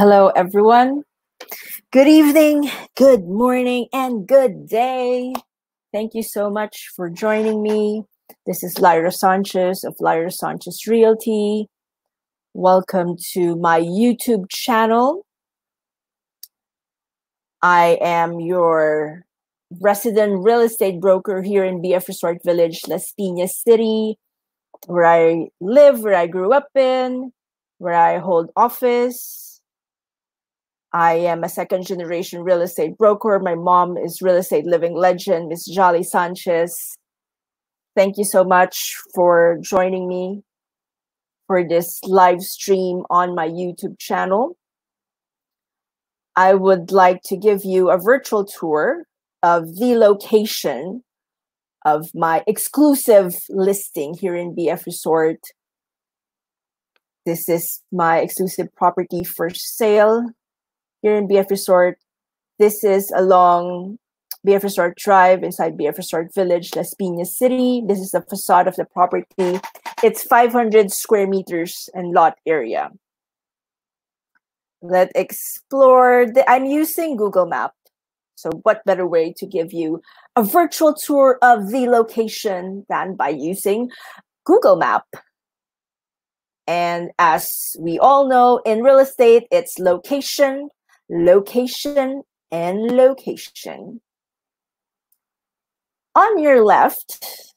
Hello, everyone. Good evening, good morning, and good day. Thank you so much for joining me. This is Lyra Sanchez of Lyra Sanchez Realty. Welcome to my YouTube channel. I am your resident real estate broker here in BF Resort Village, Las Piñas City, where I live, where I grew up in, where I hold office, I am a second generation real estate broker. My mom is real estate living legend, Miss Jolly Sanchez. Thank you so much for joining me for this live stream on my YouTube channel. I would like to give you a virtual tour of the location of my exclusive listing here in BF Resort. This is my exclusive property for sale here in BF Resort. This is along BF Resort Drive inside BF Resort Village, Las Piñas City. This is the facade of the property. It's 500 square meters and lot area. Let's explore. The, I'm using Google Map. So what better way to give you a virtual tour of the location than by using Google Map? And as we all know, in real estate, it's location, location, and location. On your left,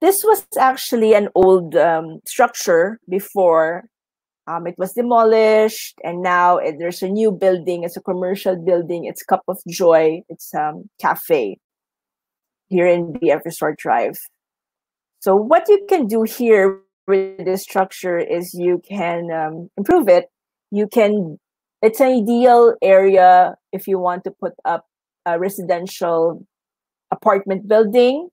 this was actually an old um, structure before um, it was demolished, and now there's a new building. It's a commercial building. It's Cup of Joy. It's a um, cafe here in BF Resort Drive. So what you can do here with this structure is you can um, improve it. You can it's an ideal area if you want to put up a residential apartment building.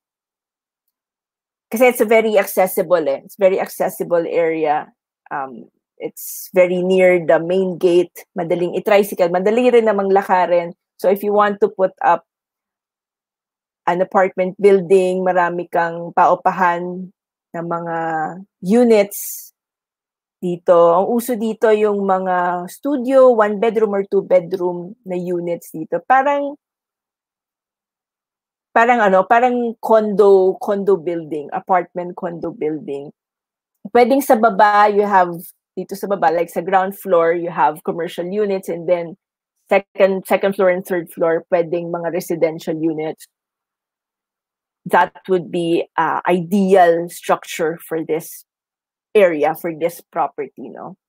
Because it's a very accessible eh. it's very accessible area. Um, it's very near the main gate. Madaling i-tricycle. Madali rin namang lakarin. So if you want to put up an apartment building marami kang paupahan ng mga units dito. Ang uso dito yung mga studio, one bedroom or two bedroom na units dito. Parang parang ano, parang condo condo building, apartment condo building. Pwedeng sa baba you have dito sa baba like sa ground floor you have commercial units and then second second floor and third floor pwedeng mga residential units. That would be uh, ideal structure for this area for this property, no?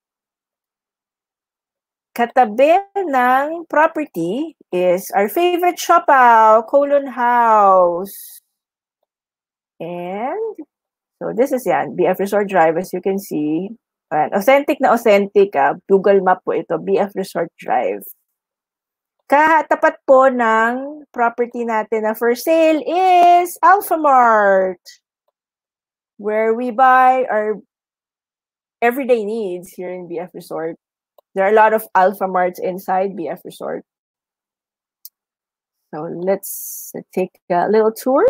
Katabi ng property is our favorite shopaw, Colon House. And so this is yan, BF Resort Drive as you can see. And authentic na authentic, ah. Google Map po ito, BF Resort Drive. Katapat po ng property natin na for sale is Alphamart, where we buy our everyday needs here in BF Resort. There are a lot of Alpha Marts inside BF Resort. So let's take a little tour.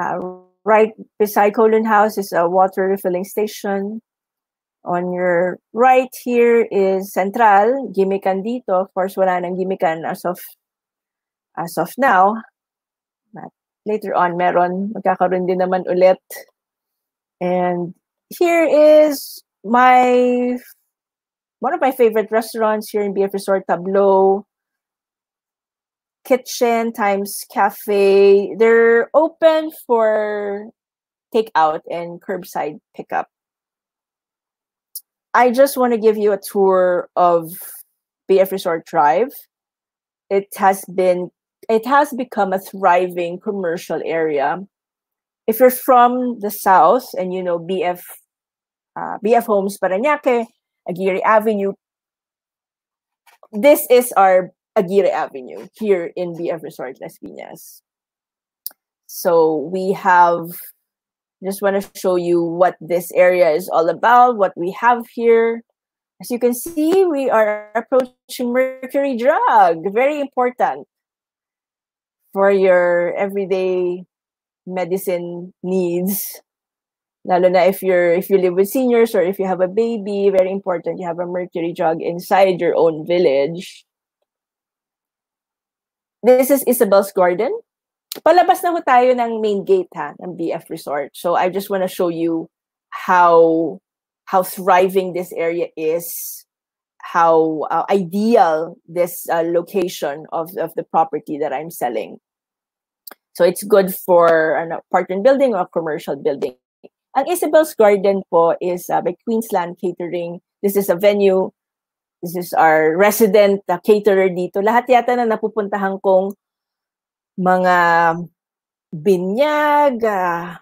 Uh, right beside Colon House is a water refilling station. On your right here is Central, Gimikan dito. Of course, wala nang Gimikan as of as of now. But later on, meron. Magkakaroon din naman ulit. And here is my one of my favorite restaurants here in BF Resort Tableau. Kitchen times cafe. They're open for takeout and curbside pickup. I just want to give you a tour of BF Resort Drive. It has been it has become a thriving commercial area. If you're from the south and you know BF uh, BF Homes Paranaque, Aguirre Avenue. This is our Aguirre Avenue here in BF Resort Las Piñas. So we have, just want to show you what this area is all about, what we have here. As you can see, we are approaching Mercury Drug, very important for your everyday medicine needs Lalo na if you're if you live with seniors or if you have a baby, very important you have a mercury jug inside your own village. This is Isabel's garden. Palabas na ho tayo ng main gate ha, ng BF Resort. So I just want to show you how how thriving this area is, how uh, ideal this uh, location of, of the property that I'm selling. So it's good for an apartment building or commercial building. Ang Isabel's Garden po is uh, by Queensland Catering. This is a venue. This is our resident uh, caterer dito. Lahat yata na napupuntahan kong mga binyag, uh,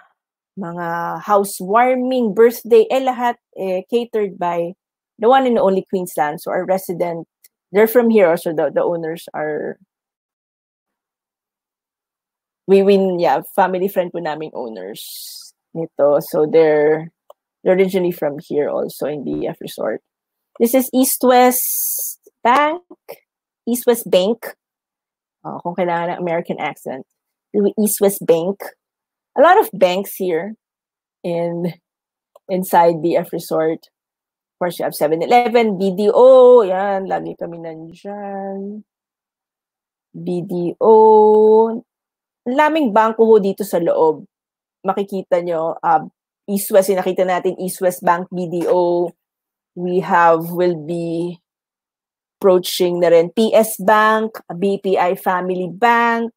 mga housewarming, birthday, eh lahat eh, catered by the one and only Queensland. So our resident, they're from here also. The, the owners are we win yeah family friend po naming owners nito. So they're they're originally from here also in the F resort. This is East West Bank. East West Bank. Uh, kung kailangan ng American accent. East West Bank. A lot of banks here in inside the F resort. Of course you have 7-Eleven BDO yan lagi kami nandyan. BDO laming bangko ho dito sa loob. Makikita nyo, uh, East-West, nakita natin East-West Bank BDO. We have, will be approaching na rin PS Bank, BPI Family Bank.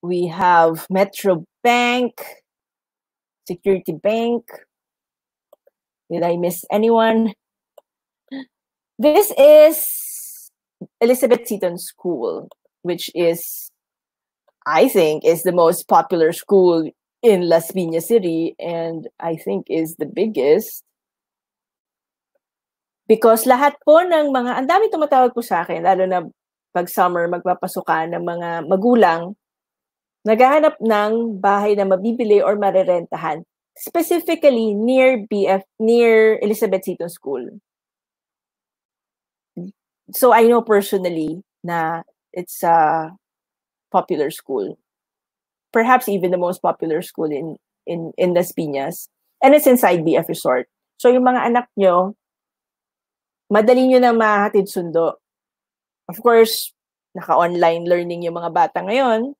We have Metro Bank, Security Bank. Did I miss anyone? This is Elizabeth Seton School, which is I think is the most popular school in Las Piñas City and I think is the biggest. Because lahat po ng mga, ang dami tumatawag po sa akin, lalo na pag summer magpapasukan ng mga magulang, naghahanap ng bahay na mabibili or marerentahan. Specifically near BF, near Elizabeth Seton School. So I know personally na it's a popular school. Perhaps even the most popular school in in in Las Piñas. And it's inside BF Resort. So yung mga anak nyo, madali nyo na mahatid sundo. Of course, naka-online learning yung mga bata ngayon.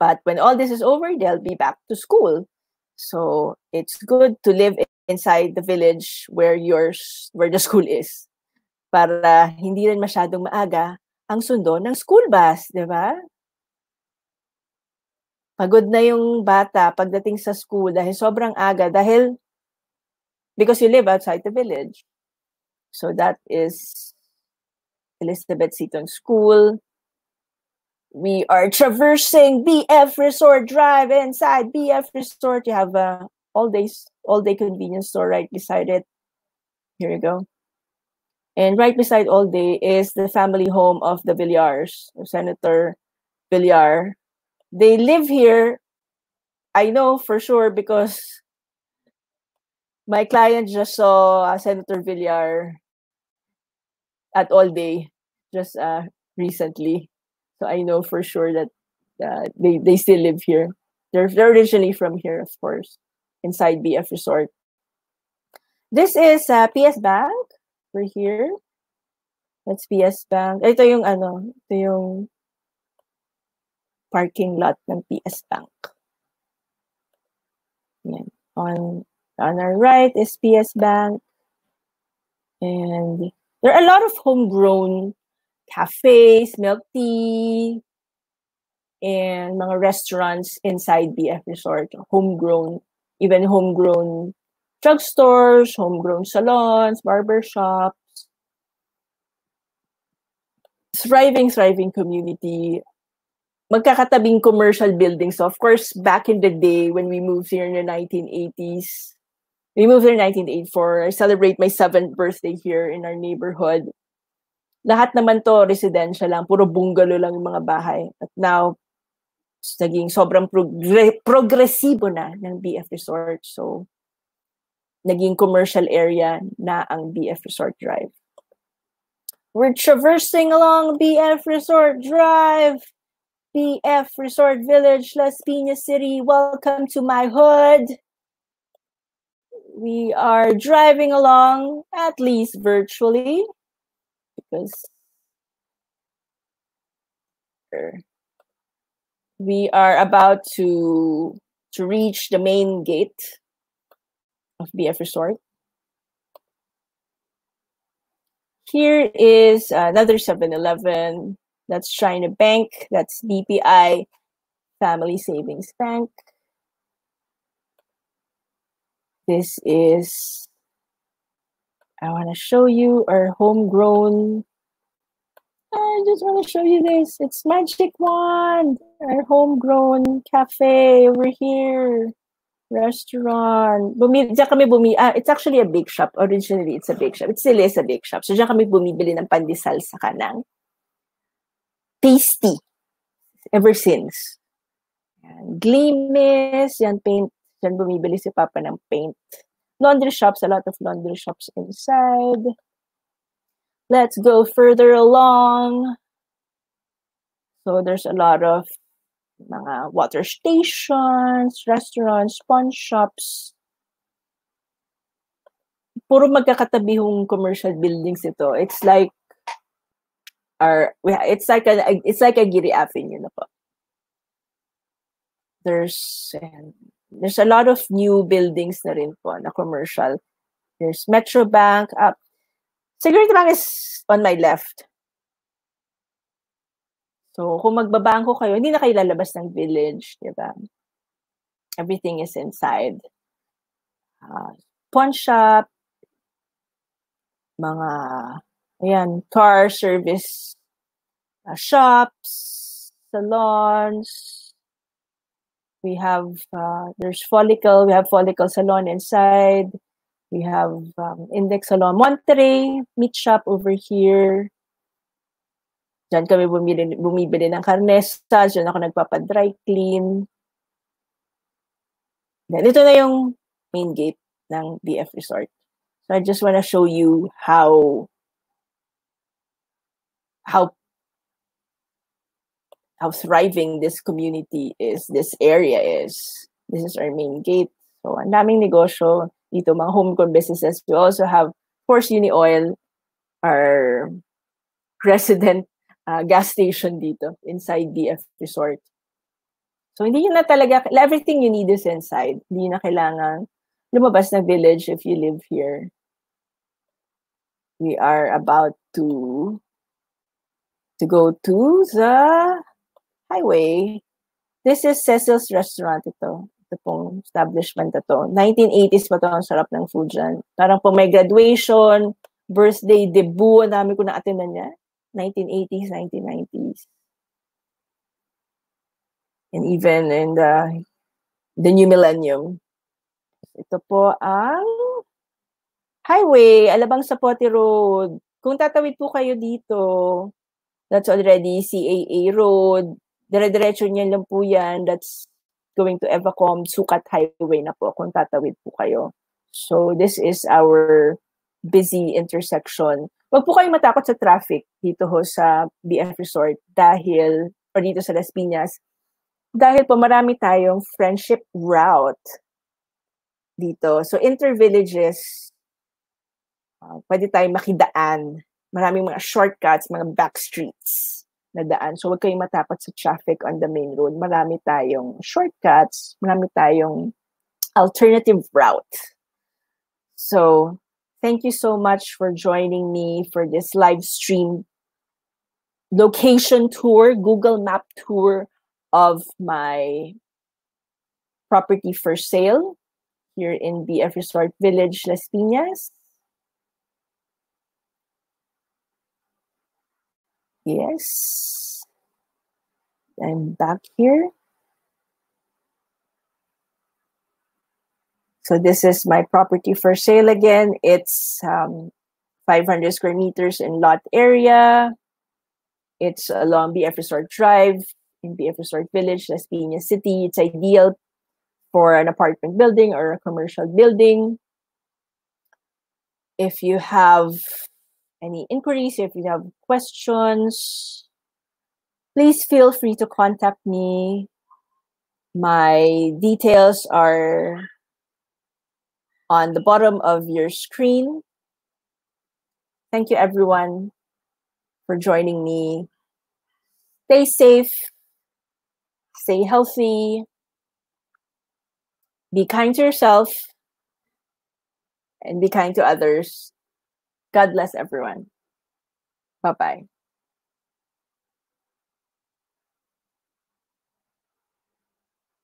But when all this is over, they'll be back to school. So it's good to live inside the village where yours where the school is. Para hindi rin masyadong maaga ang sundo ng school bus, di ba? Pagod na yung bata pagdating sa school dahil sobrang aga, dahil because you live outside the village. So that is Elizabeth Seton School. We are traversing BF Resort Drive inside BF Resort. You have a all day all day convenience store right beside it. Here you go. And right beside all day is the family home of the Villars, Senator Villar. They live here, I know for sure because my client just saw uh, Senator Villar at all day just uh, recently. So I know for sure that uh, they, they still live here. They're, they're originally from here, of course, inside BF Resort. This is uh, PS Bank. We're here. That's PS Bank. Ito yung ano, ito yung parking lot ng PS Bank. Yan. On, on our right is PS Bank. And there are a lot of homegrown cafes, milk tea, and mga restaurants inside BF Resort. Homegrown, even homegrown drugstores, homegrown salons, barbershops. Thriving, thriving community. Magkakatabing commercial buildings. So of course, back in the day when we moved here in the 1980s, we moved here in 1984. I celebrate my seventh birthday here in our neighborhood. Lahat naman to residential lang, puro bungalow lang yung mga bahay. At now, naging sobrang progre- progresibo na ng BF Resort. So, naging commercial area na ang BF Resort Drive. We're traversing along BF Resort Drive. BF Resort Village, Las Piñas City. Welcome to my hood. We are driving along, at least virtually, because we are about to to reach the main gate of BF Resort. Here is uh, another 7-Eleven. That's China Bank. That's BPI Family Savings Bank. This is, I want to show you our homegrown. I just want to show you this. It's Magic Wand, our homegrown cafe over here. Restaurant. Bumi, diyan kami bumi, ah, it's actually a bake shop. Originally, it's a bake shop. It still is a bake shop. So, diyan kami bumibili ng pandesal sa kanang. Tasty. Ever since. Yan. Gleamis, yan, paint. Diyan bumibili si Papa ng paint. Laundry shops, a lot of laundry shops inside. Let's go further along. So, there's a lot of mga water stations, restaurants, pawn shops. Puro magkakatabihong commercial buildings ito. It's like our it's like a it's like a Giri Avenue na po. There's there's a lot of new buildings na rin po na commercial. There's Metro Bank up. Security Bank is on my left. So, kung magbabangko kayo, hindi na kayo lalabas ng village, di ba? Everything is inside. Uh, pawn shop, mga, ayan, car service uh, shops, salons. We have, uh, there's follicle, we have follicle salon inside. We have um, Index Salon Monterey, meat shop over here. Diyan kami bumili, bumibili ng karnesa. Diyan ako nagpapadry clean. Then, ito na yung main gate ng BF Resort. So, I just want to show you how how how thriving this community is, this area is. This is our main gate. So, ang daming negosyo dito, mga homegrown businesses. We also have, of course, Uni Oil, our resident uh, gas station dito inside BF Resort. So, hindi na talaga, everything you need is inside. Hindi na kailangan lumabas na village if you live here. We are about to to go to the highway. This is Cecil's Restaurant ito. Ito pong establishment ito. 1980s pa to ang sarap ng food dyan. Parang po may graduation, birthday, debut, ang dami ko na attendan niya. 1980s, 1990s. And even in the the new millennium. Ito po ang highway, Alabang Sapote Road. Kung tatawid po kayo dito, that's already CAA Road. Dire-diretso niyan lang po yan. That's going to Evacom, Sukat Highway na po kung tatawid po kayo. So this is our busy intersection. Huwag po kayong matakot sa traffic dito ho sa BF Resort dahil, or dito sa Las Piñas, dahil po marami tayong friendship route dito. So inter-villages, uh, pwede tayong makidaan. Maraming mga shortcuts, mga back streets na daan. So huwag kayong matakot sa traffic on the main road. Marami tayong shortcuts, marami tayong alternative route. So, Thank you so much for joining me for this live stream location tour, Google Map tour of my property for sale here in BF Resort Village, Las Piñas. Yes. I'm back here. So this is my property for sale again. It's um, 500 square meters in lot area. It's along BF Resort Drive in BF Resort Village, Las Piñas City. It's ideal for an apartment building or a commercial building. If you have any inquiries, if you have questions, please feel free to contact me. My details are on the bottom of your screen. Thank you, everyone, for joining me. Stay safe, stay healthy, be kind to yourself, and be kind to others. God bless everyone. Bye bye.